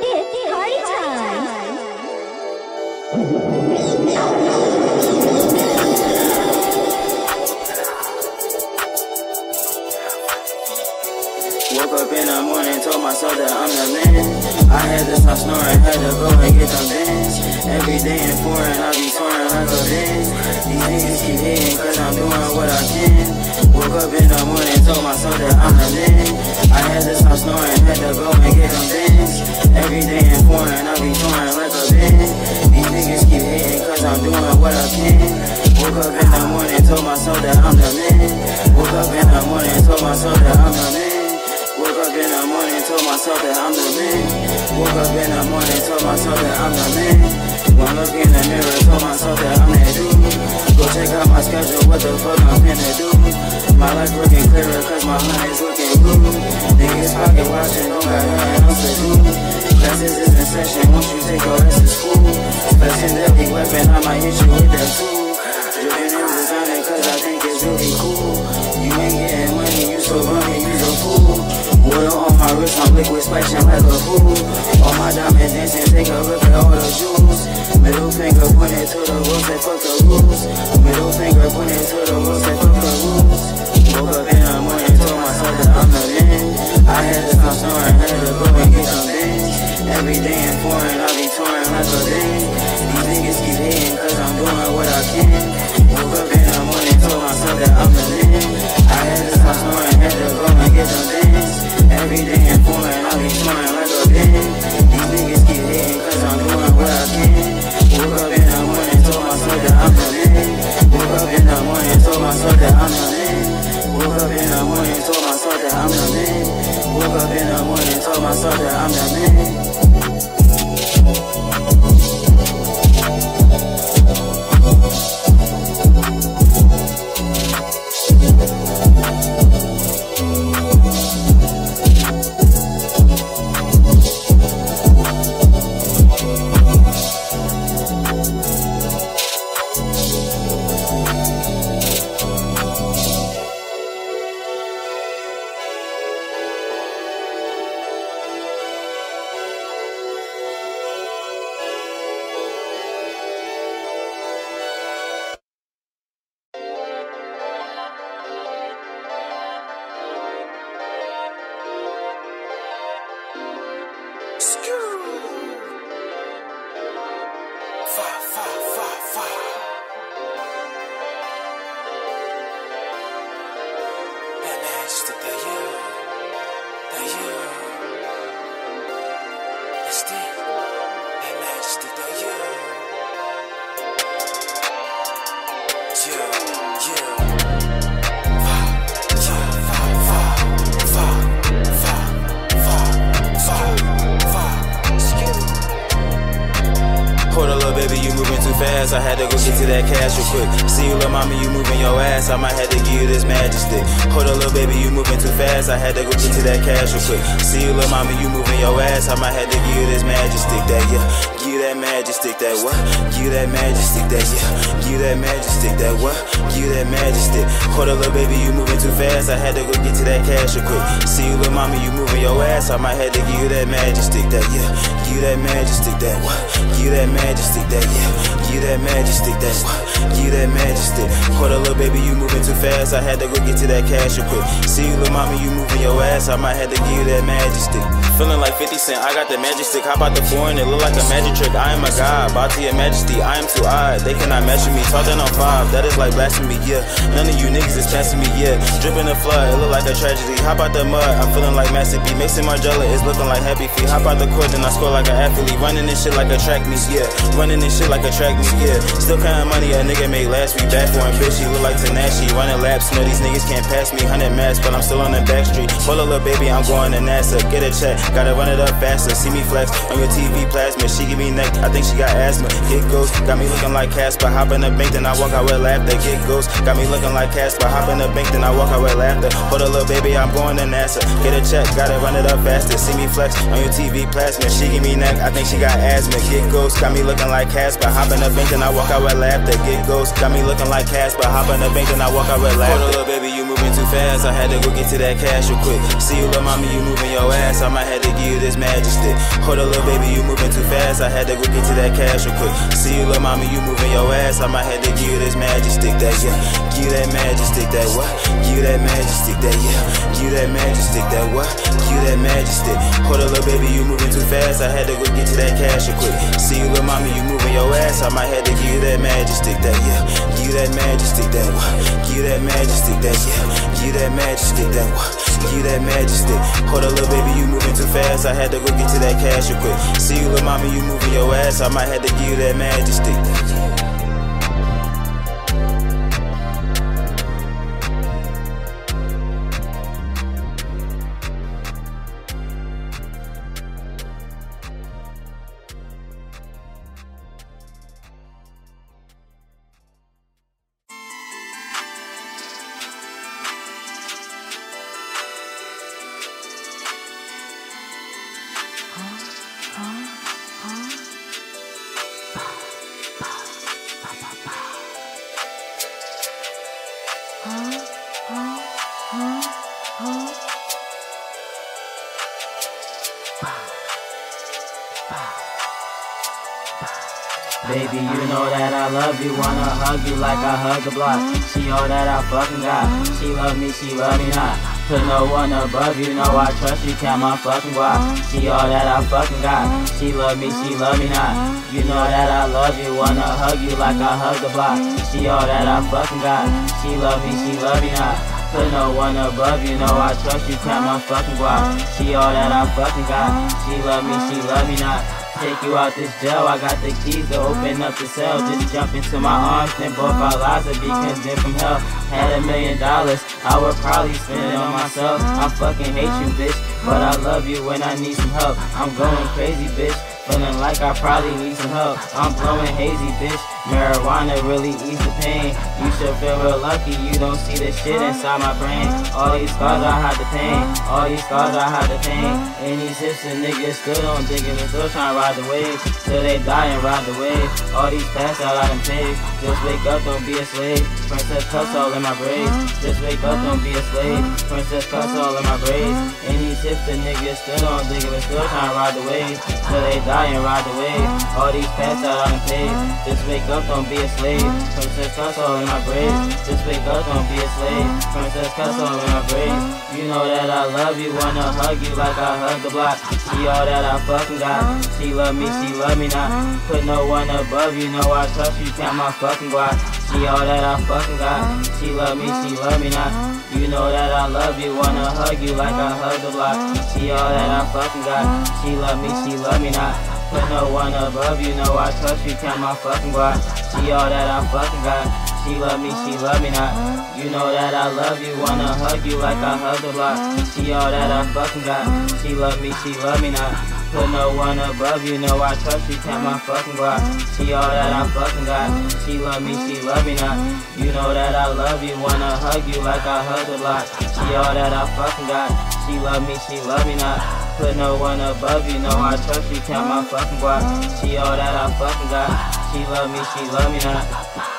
It's. Woke up in the morning, told myself that I'm the man. I had to stop snoring, had to go and get them bands. Every day in foreign, I be These niggas keep hating cause I'm doing what I can. Woke up in the morning, told myself that I'm. I had to stop had to go and get bands. Every day I be like a. These niggas keep I'm doing what I can. Woke up in the morning, told myself that I'm the man. Woke up in the morning, told myself that I'm the man. Woke up in the morning, told myself that I'm the man. Woke up in the morning, told myself that I'm the man. One look in the mirror, told myself that I'm that dude. Go check out my schedule, what the fuck I'm finna do. My life looking clearer, cause my honey's looking blue. Niggas pocket watching, don't got nothing else to do. Classes is in session, won't you take your ass to school? Flexing deadly weapon, I might hit you with that tool. Dripping in designer, cause I think it's really cool. You ain't getting money, you so bummy, I'm liquid splashing like a pool. All my diamonds dancing, take a look at all the jewels. Middle finger pointing to the rules, say fuck the rules. Middle finger pointing to the rules, say fuck the rules. Told myself that I'm the man. Baby, you moving too fast. I had to go get to that cash real quick. See you, little mommy, you moving your ass. I might have to give you this magic stick. Hold on, little baby, you moving too fast. I had to go get to that cash real quick. See you, little mommy, you moving your ass. I might have to give you this magic stick. That yeah, give you that magic stick. That what? Give you that magic stick. That yeah, give you that magic stick. That what? Give you that magic stick. Hold on, little baby, you moving too fast. I had to go get to that cash real quick. See you, little mommy, you moving your ass. I might have to give you that magic stick. That yeah, give you that magic stick. That what? Give you that magic stick. That yeah, you that stick. That you that stick. Hold on, little baby, you moving too fast. I had to go get to that cash real quick. See you, little mommy, you moving your ass. I might have to give you that stick. Feeling like 50 Cent, I got the magic stick. How about the foreign? It look like a magic trick. I am a god, bow to your majesty. I am too odd. They cannot with me. Talking on five, that is like blasphemy. Yeah, none of you niggas is passing me. Yeah, dripping the flood, it look like a tragedy. How about the mud? I'm feeling like Master P. Mixing Margiela is looking like happy feet. Hop out the court? Then I score like an athlete. Running this shit like a track meet. Yeah, running this shit like a track meet. Yeah, still counting money a nigga made last week. Back for bitch. She look like Tanashi. Running laps, know these niggas can't pass me. 100 mass, but I'm still on the back street. Hold up, little baby, I'm going to NASA. Get a check, gotta run it up faster. See me flex on your TV plasma. She give me neck, I think she got asthma. Get ghost, got me looking like Casper. Hop in the bank, then I walk out with laughter. Get ghost, got me looking like Casper. Hop in the bank, then I walk out with laughter. Hold up, little baby, I'm going to NASA. Get a check, gotta run it up faster. See me flex on your TV plasma. She give me neck, I think she got asthma. Get ghost, got me looking like Casper. Hop in the bank, and I walk out with laughter. Get ghost, got me looking like Casper. Hop in the bank, and I walk out with laughter. Hold up, little baby, you moving moving too fast. I had to go get to that cash real quick. See you, little mommy, you moving your ass. I might have to give you this magic stick. Hold up, little baby, you moving too fast. I had to go get to that cash real quick. See you, little mommy, you moving your ass. I might have to give you this magic stick. That yeah, give you that magic stick. That what? Give you that magic stick. That yeah, give you that magic stick. That what? Give you that magic stick. Hold up, little baby, you moving too fast. I had to go get to that cash real quick. See you, little mommy, you moving your ass. I might have to give you that stick. That yeah, give you that stick. That what? Give you that stick. That yeah, give you that stick. That what? Give you that stick. Hold up, little baby, you moving too fast. I had to go get to that cash real quick. See you, little mommy, you moving your ass. I might have to give you that magic stick. Baby, you know that I love you, wanna hug you like I hug the block. She all that I fucking got. She love me, she love me not. Put no one above you, know I trust you, count my fucking guap. She all that I fucking got. She love me, she love me not. You know that I love you, wanna hug you like I hug the block. She all that I fucking got. She love me, she love me not. Put no one above you, know I trust you, count my fucking guap. She all that I fucking got. She love me, she love me not. Take you out this jail, I got the keys to open up the cell. Just jump into my arms, then both our lives would be condemned from hell. Had a million dollars, I would probably spend it on myself. I fucking hate you, bitch, but I love you when I need some help. I'm going crazy, bitch. Feeling like I probably need some help. I'm blowing hazy, bitch. Marijuana really ease the pain. You should feel real lucky you don't see the shit inside my brain. All these scars I had the pain. All these scars I had the pain. And these hips and niggas still don't dig it and still trying to ride the wave. Till they die and ride the wave. All these past out I done paid. Just wake up, don't be a slave. Princess cuss all in my braids. Just wake up, don't be a slave. Princess cuss all in my braids. And these hips and niggas still don't dig it and still trying to ride the wave. Till they die and ride the wave. All these past out I done paid. Just wake up, don't be a slave. Uh-huh. Princess cuss all in my braids. Just wake up, don't be a slave. Uh-huh. Princess cuss all in my uh-huh. braids. You know that I love you, wanna hug you like I hug the block. She all that I fucking got. She love me, she love me not. Put no one above you, know I trust you, count my fucking guap. She all that I fucking got. She love me, she love me not. You know that I love you, wanna hug you like I hug the block. She all that I fucking got. She love me, she love me not. Put no one above you, know I trust you, count my fucking guap. She all that I fucking got. She love me, she love me not. You know that I love you, wanna hug you like I hug the block. She all that I fucking got. She love me, she love me not. Put no one above you, know I trust you, count my fucking guap. She all that I fucking got. She love me, she love me not. You know that I love you, wanna hug you like I hug the block. She all that I fucking got. She love me, she love me not. Put no one above you, no I trust you, count my fucking guap. She all that I fucking got. She love me, she love me not.